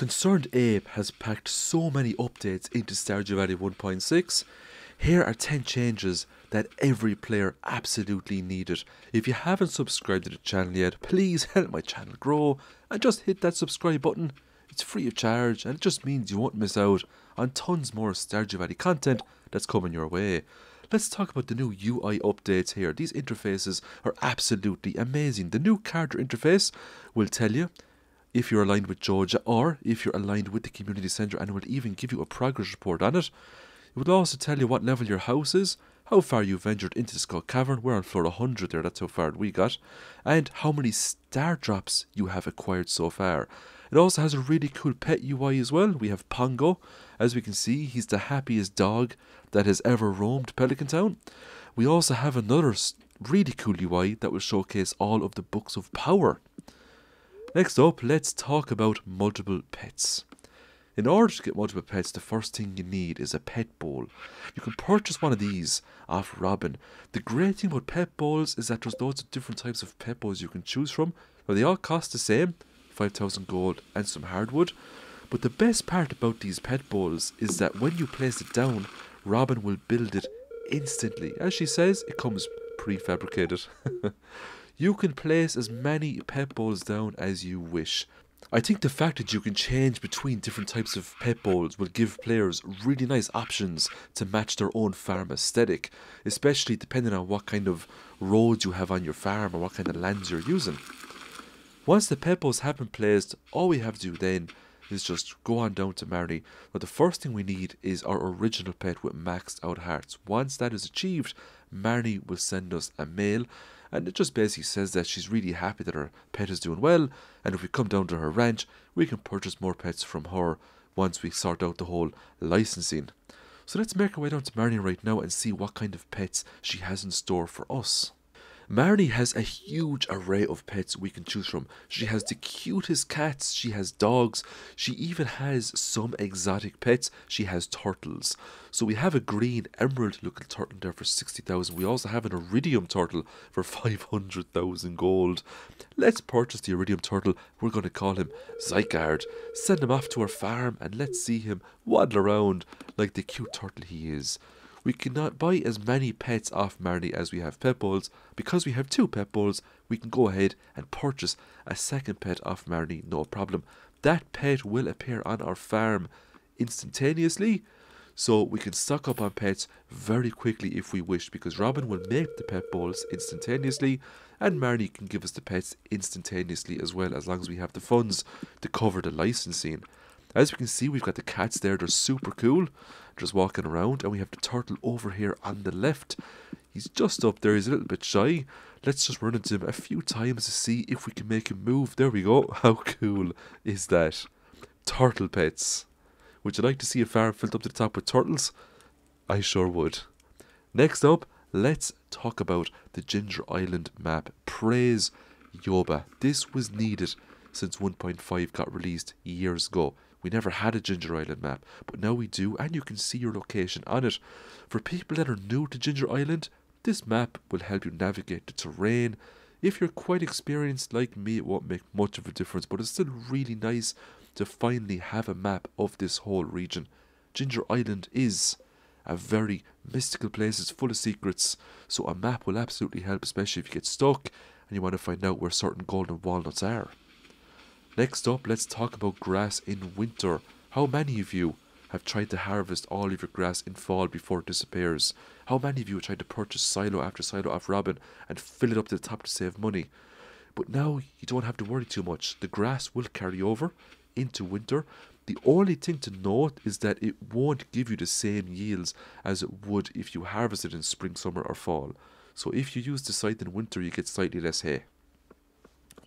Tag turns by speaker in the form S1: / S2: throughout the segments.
S1: ConcernedApe has packed so many updates into Stardew Valley 1.6. Here are 10 changes that every player absolutely needed. If you haven't subscribed to the channel yet, please help my channel grow and just hit that subscribe button. It's free of charge and it just means you won't miss out on tons more Stardew Valley content that's coming your way. Let's talk about the new UI updates here. These interfaces are absolutely amazing. The new character interface will tell you if you're aligned with Joja or if you're aligned with the community centre and it will even give you a progress report on it. It will also tell you what level your house is, how far you've ventured into the Skull Cavern, we're on floor 100 there, that's how far we got, and how many star drops you have acquired so far. It also has a really cool pet UI as well. We have Pongo. As we can see, he's the happiest dog that has ever roamed Pelican Town. We also have another really cool UI that will showcase all of the books of power. Next up, let's talk about multiple pets. In order to get multiple pets, the first thing you need is a pet bowl. You can purchase one of these off Robin. The great thing about pet bowls is that there's loads of different types of pet bowls you can choose from, but they all cost the same 5000 gold and some hardwood. But the best part about these pet bowls is that when you place it down, Robin will build it instantly. As she says, it comes prefabricated. you can place as many pet bowls down as you wish. I think the fact that you can change between different types of pet bowls will give players really nice options to match their own farm aesthetic, especially depending on what kind of roads you have on your farm or what kind of lands you're using. Once the pet bowls have been placed, all we have to do then is just go on down to Marnie. But the first thing we need is our original pet with maxed out hearts. Once that is achieved, Marnie will send us a mail and it just basically says that she's really happy that her pet is doing well and if we come down to her ranch we can purchase more pets from her once we sort out the whole licensing. So let's make our way down to Marnie right now and see what kind of pets she has in store for us. Marnie has a huge array of pets we can choose from. She has the cutest cats, she has dogs, she even has some exotic pets. She has turtles. So we have a green emerald looking turtle there for 60,000. We also have an iridium turtle for 500,000 gold. Let's purchase the iridium turtle. We're going to call him Zygarde. Send him off to our farm and let's see him waddle around like the cute turtle he is. We cannot buy as many pets off Marnie as we have pet bowls. Because we have two pet bowls, we can go ahead and purchase a second pet off Marnie, no problem. That pet will appear on our farm instantaneously, so we can stock up on pets very quickly if we wish, because Robin will make the pet balls instantaneously, and Marnie can give us the pets instantaneously as well, as long as we have the funds to cover the licensing. As we can see, we've got the cats there, they're super cool just walking around, and we have the turtle over here on the left. He's just up there, he's a little bit shy. Let's just run into him a few times to see if we can make him move. There we go. How cool is that? Turtle pets. Would you like to see a farm filled up to the top with turtles? I sure would. Next up, let's talk about the Ginger Island map. Praise Yoba. This was needed since 1.5 got released years ago. We never had a Ginger Island map, but now we do, and you can see your location on it. For people that are new to Ginger Island, this map will help you navigate the terrain. If you're quite experienced like me, it won't make much of a difference, but it's still really nice to finally have a map of this whole region. Ginger Island is a very mystical place, it's full of secrets, so a map will absolutely help, especially if you get stuck and you want to find out where certain golden walnuts are. Next up, let's talk about grass in winter. How many of you have tried to harvest all of your grass in fall before it disappears? How many of you have tried to purchase silo after silo off Robin and fill it up to the top to save money? But now you don't have to worry too much. The grass will carry over into winter. The only thing to note is that it won't give you the same yields as it would if you harvested in spring, summer, or fall. So if you use the scythe in winter, you get slightly less hay.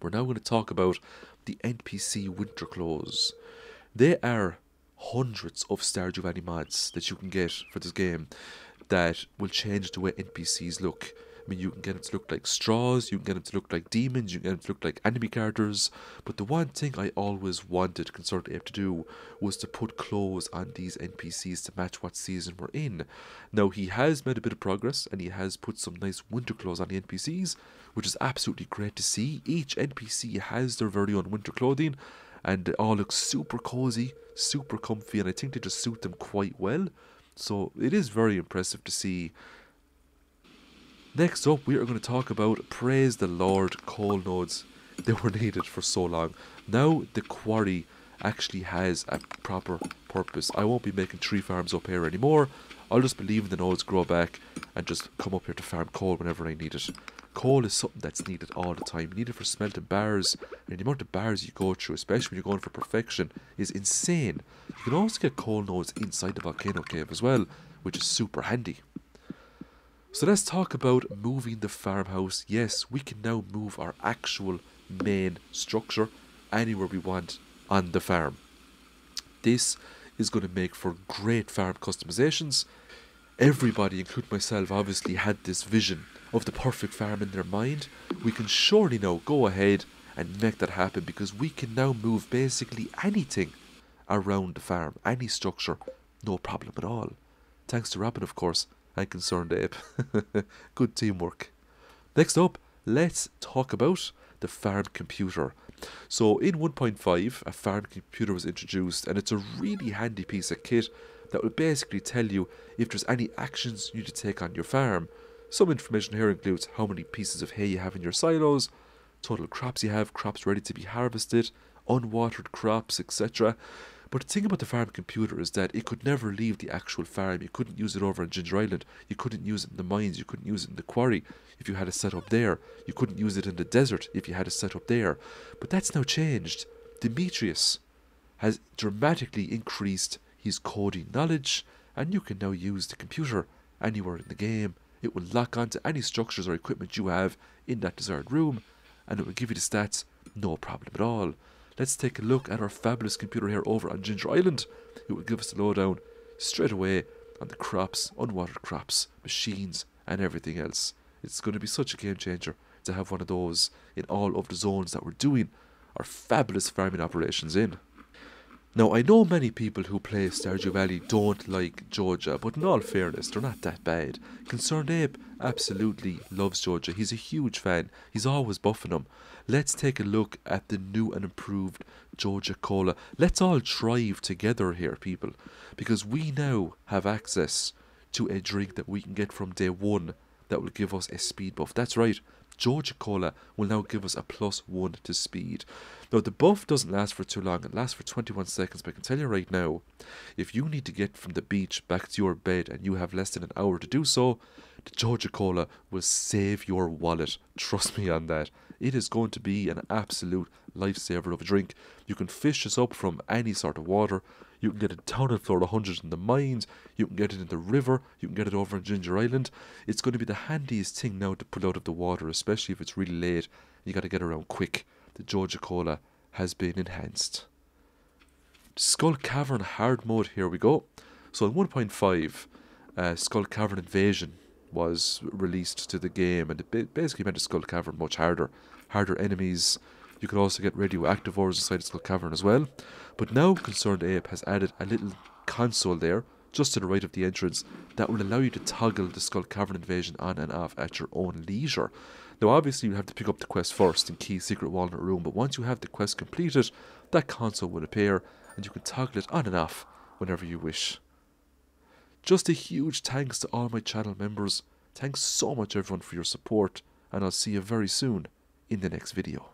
S1: We're now going to talk about the NPC winter clothes. They are hundreds of Stardew Valley mods that you can get for this game that will change the way NPCs look. I mean, you can get them to look like straws, you can get them to look like demons, you can get them to look like enemy characters. But the one thing I always wanted ConcernedApe to do was to put clothes on these NPCs to match what season we're in. Now, he has made a bit of progress and he has put some nice winter clothes on the NPCs, which is absolutely great to see. Each NPC has their very own winter clothing, and they all look super cozy, super comfy, and I think they just suit them quite well. So it is very impressive to see. Next up, we are going to talk about Praise the Lord coal nodes. They were needed for so long. Now the quarry actually has a proper purpose. I won't be making tree farms up here anymore. I'll just be leaving the nodes grow back and just come up here to farm coal whenever I need it. Coal is something that's needed all the time. You need it for smelting bars, and the amount of bars you go through, especially when you're going for perfection, is insane. You can also get coal nodes inside the volcano cave as well, which is super handy. So let's talk about moving the farmhouse. Yes, we can now move our actual main structure anywhere we want on the farm. This is going to make for great farm customizations. Everybody, including myself, obviously had this vision of the perfect farm in their mind. We can surely now go ahead and make that happen because we can now move basically anything around the farm, any structure, no problem at all. Thanks to Robin, of course, and ConcernedApe. Good teamwork. Next up, let's talk about the farm computer. So in 1.5, a farm computer was introduced, and it's a really handy piece of kit that will basically tell you if there's any actions you need to take on your farm. Some information here includes how many pieces of hay you have in your silos, total crops you have, crops ready to be harvested, unwatered crops, etc. But the thing about the farm computer is that it could never leave the actual farm. You couldn't use it over on Ginger Island. You couldn't use it in the mines. You couldn't use it in the quarry if you had it set up there. You couldn't use it in the desert if you had it set up there. But that's now changed. Demetrius has dramatically increased his coding knowledge, and you can now use the computer anywhere in the game. It will lock onto any structures or equipment you have in that desired room, and it will give you the stats no problem at all. Let's take a look at our fabulous computer here over on Ginger Island. It will give us the lowdown straight away on the crops, unwatered crops, machines, and everything else. It's going to be such a game changer to have one of those in all of the zones that we're doing our fabulous farming operations in. Now, I know many people who play Stardew Valley don't like Joja, but in all fairness, they're not that bad. ConcernedApe absolutely loves Joja. He's a huge fan. He's always buffing him. Let's take a look at the new and improved Joja Cola. Let's all thrive together here, people, because we now have access to a drink that we can get from day one that will give us a speed buff. That's right, Joja Cola will now give us a plus one to speed. Now, the buff doesn't last for too long, it lasts for 21 seconds, but I can tell you right now, if you need to get from the beach back to your bed and you have less than an hour to do so, the Joja Cola will save your wallet. Trust me on that. It is going to be an absolute lifesaver of a drink. You can fish this up from any sort of water. You can get it down in Florida 100 in the mines. You can get it in the river. You can get it over on Ginger Island. It's going to be the handiest thing now to pull out of the water, especially if it's really late. You got to get around quick. The Joja Cola has been enhanced. Skull Cavern hard mode, here we go. So in 1.5, uh, Skull Cavern Invasion was released to the game, and it basically made the Skull Cavern much harder. Harder enemies, you could also get radioactive ores inside the Skull Cavern as well. But now ConcernedApe has added a little console there, just to the right of the entrance, that will allow you to toggle the Skull Cavern invasion on and off at your own leisure. Now, obviously, you have to pick up the quest first and Qi Secret Walnut Room, but once you have the quest completed, that console will appear and you can toggle it on and off whenever you wish. Just a huge thanks to all my channel members. Thanks so much, everyone, for your support, and I'll see you very soon in the next video.